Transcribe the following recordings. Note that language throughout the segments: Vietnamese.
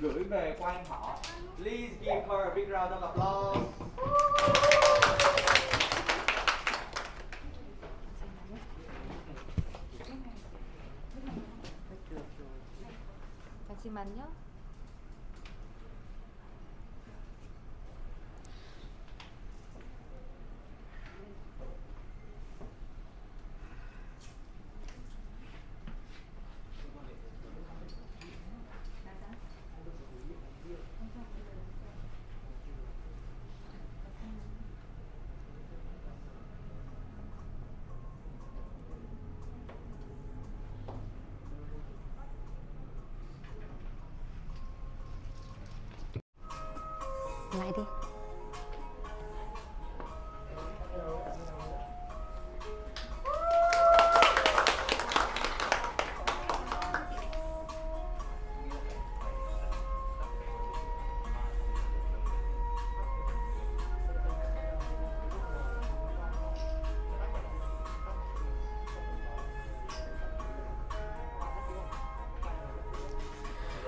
gửi về cho anh họ please give her a big round of applause 잠시만요. Lại đi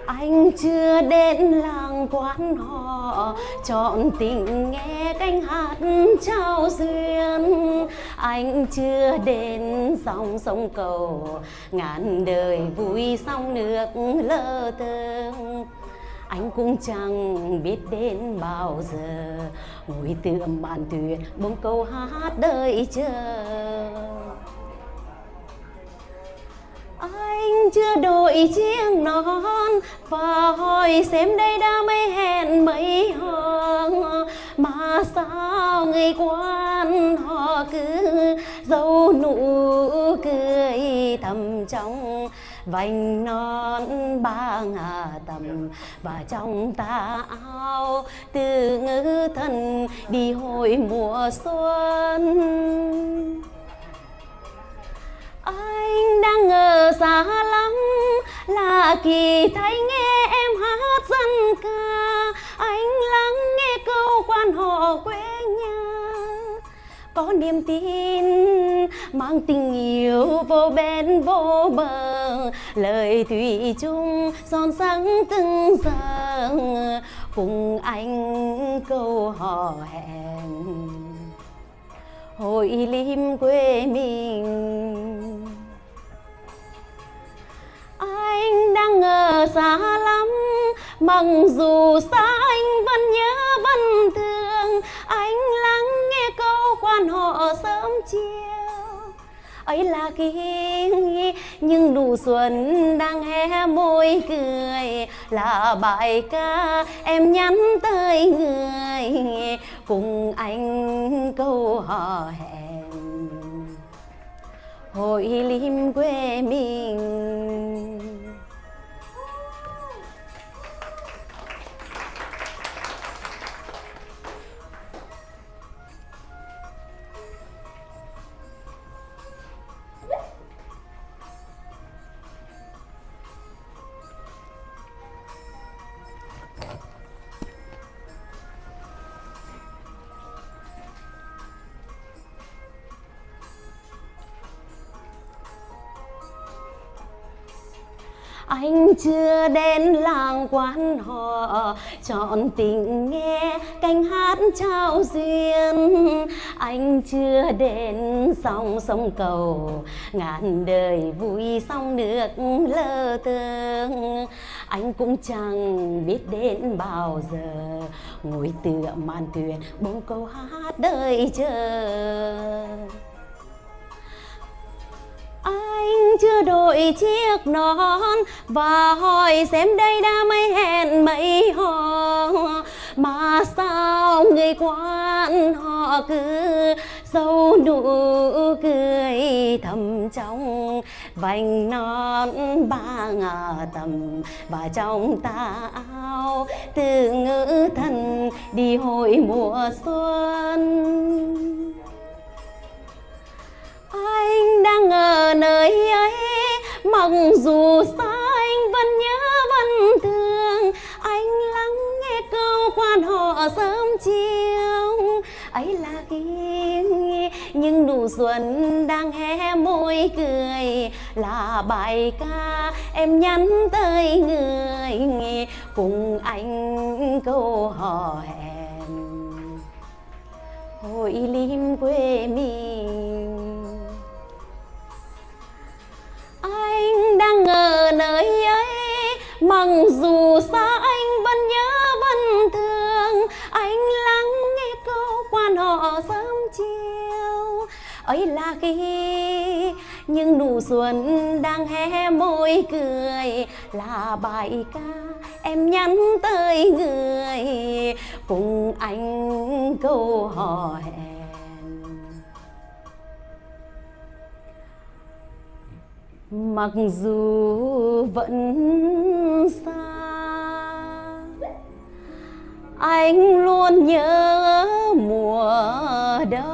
anh chưa đến làng quán họ, chọn tình nghe cánh hát trao duyên. Anh chưa đến dòng sông cầu, ngàn đời vui sông nước lơ tương anh cũng chẳng biết đến bao giờ, ngồi tựa màn tuyệt bông câu hát đợi chờ. Anh chưa đổi chiếc nón và hỏi xem đây đã mấy hẹn mấy hòn mà sao người quan họ cứ dấu nụ cười thầm trong vành non ba ngà tầm. Và trong ta áo từ ngữ thần đi hồi mùa xuân. Anh đang ngờ xa lắm kỳ thấy nghe em hát dân ca. Anh lắng nghe câu quan họ quê nhà. Có niềm tin, mang tình yêu vô bên vô bờ. Lời thủy chung son sáng từng giờ cùng anh câu hò hẹn. Hội lim quê mình anh đang ngờ xa lắm. Mặc dù xa anh vẫn nhớ vẫn thương. Anh lắng nghe câu quan họ sớm chiều. Ấy là khi nhưng nụ xuân đang hé môi cười. Là bài ca em nhắn tới người. Cùng anh câu hò hẹn. Hội lim quê mình. Anh chưa đến làng quán họ, chọn tình nghe canh hát trao duyên. Anh chưa đến sông sông cầu, ngàn đời vui sông nước lơ tương. Anh cũng chẳng biết đến bao giờ, ngồi tựa màn thuyền bông câu hát đợi chờ. Anh chưa đội chiếc nón và hỏi xem đây đã mấy hẹn mấy hò. Mà sao người quan họ cứ sâu nụ cười thầm trong vành non ba ngà tầm và trong ta áo từ ngữ thần đi hội mùa xuân. Anh đang ở nơi dù xa anh vẫn nhớ vẫn thương. Anh lắng nghe câu quan họ sớm chiều. Ấy là khi nhưng nụ xuân đang hé môi cười. Là bài ca em nhắn tới người cùng anh câu hò hẹn. Hội lim quê mình. Mặc dù xa anh vẫn nhớ vẫn thương. Anh lắng nghe câu quan họ sớm chiều. Ấy là khi những nụ xuân đang hé môi cười, là bài ca em nhắn tới người. Cùng anh câu hò hẹn mặc dù vẫn xa, anh luôn nhớ mùa đông.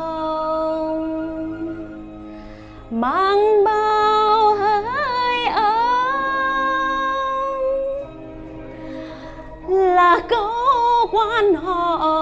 Mang bao hơi ấm, là câu quan họ